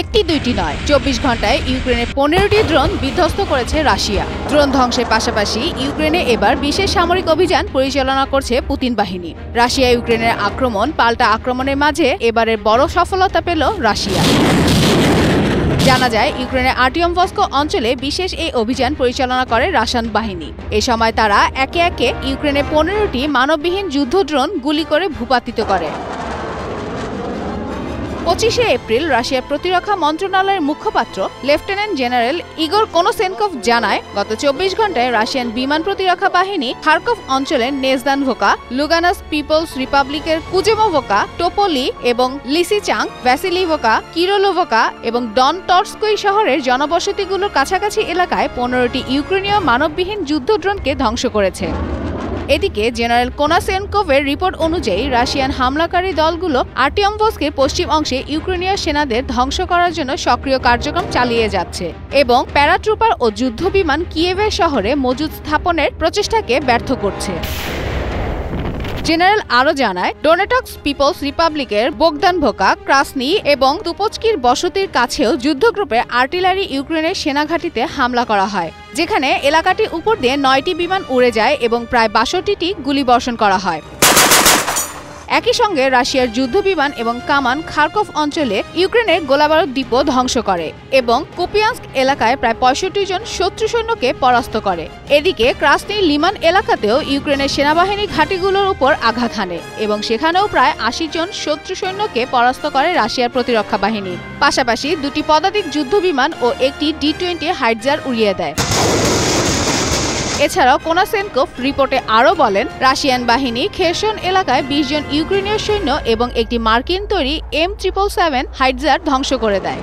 একটি দুইটি নয়। চব্বিশ ঘন্টায় ইউক্রেনের পনেরোটি ড্রোন বিধ্বস্ত করেছে রাশিয়া। ড্রোন ধ্বংসের পাশাপাশি ইউক্রেনে এবার বিশেষ সামরিক অভিযান পরিচালনা করছে পুতিন বাহিনী। রাশিয়া ইউক্রেনের আক্রমণ পাল্টা আক্রমণের মাঝে এবারের বড় সফলতা পেল রাশিয়া। জানা যায় ইউক্রেনের আর্টিয়ম ভস্কো অঞ্চলে বিশেষ এই অভিযান পরিচালনা করে রাশিয়ান বাহিনী। এ সময় তারা একে একে ইউক্রেনের পনেরোটি মানববিহীন যুদ্ধ ড্রোন গুলি করে ভূপাতিত করে। পঁচিশে এপ্রিল রাশিয়ার প্রতিরক্ষা মন্ত্রণালয়ের মুখপাত্র, লেফটেন্যান্ট জেনারেল ইগোর কোনোসেনকভ জানায়, গত চব্বিশ ঘন্টায় রাশিয়ান বিমান প্রতিরক্ষা বাহিনী খার্কভ অঞ্চলের নেজদানভোকা লুগানাস পিপলস রিপাবলিকের কুজেমোভোকা টোপোলি এবং লিসিচাং ভ্যাসিলিভোকা কিরোলোভোকা এবং ডন টর্সকই শহরের জনবসতিগুলোর কাছাকাছি এলাকায় পনেরোটি ইউক্রেনীয় মানববিহীন যুদ্ধ ড্রোনকে ধ্বংস করেছে। এদিকে জেনারেল কোনাসেনকোভের রিপোর্ট অনুযায়ী রাশিয়ান হামলাকারী দলগুলো আর্টিয়মভস্কের পশ্চিম অংশে ইউক্রেনীয় সেনাদের ধ্বংস করার জন্য সক্রিয় কার্যক্রম চালিয়ে যাচ্ছে এবং প্যারাট্রুপার ও যুদ্ধবিমান কিয়েভের শহরে মজুদ স্থাপনের প্রচেষ্টাকে ব্যর্থ করছে। জেনারেল আরও জানায়, ডোনেটক্স পিপলস রিপাবলিকের বোগদান ভোকা, ক্রাসনি এবং তুপচকির বসতির কাছেও যুদ্ধগ্রুপে আর্টিলারি ইউক্রেনের সেনাঘাটিতে হামলা করা হয়, যেখানে এলাকাটি উপর দিয়ে নয়টি বিমান উড়ে যায় এবং প্রায় বাষট্টিটি গুলিবর্ষণ করা হয়। একই সঙ্গে রাশিয়ার যুদ্ধবিমান এবং কামান খার্কভ অঞ্চলে ইউক্রেনের গোলাবারুদ দ্বীপও ধ্বংস করে এবং কুপিয়ান্স্ক এলাকায় প্রায় পঁয়ষট্টি জন শত্রু সৈন্যকে পরাস্ত করে। এদিকে ক্রাসনি লিমান এলাকাতেও ইউক্রেনের সেনাবাহিনী ঘাঁটিগুলোর উপর আঘাত হানে এবং সেখানেও প্রায় আশি জন শত্রু সৈন্যকে পরাস্ত করে রাশিয়ার প্রতিরক্ষা বাহিনী। পাশাপাশি দুটি পদাতিক যুদ্ধবিমান ও একটি ডি টোয়েন্টি হাইটজার উড়িয়ে দেয়। এছাড়াও কোনাসেনকোভ রিপোর্টে আরও বলেন, রাশিয়ান বাহিনী খেরসন এলাকায় বিশ জন ইউক্রেনীয় সৈন্য এবং একটি মার্কিন তৈরি এম ট্রিপল সেভেন হাইডজার ধ্বংস করে দেয়।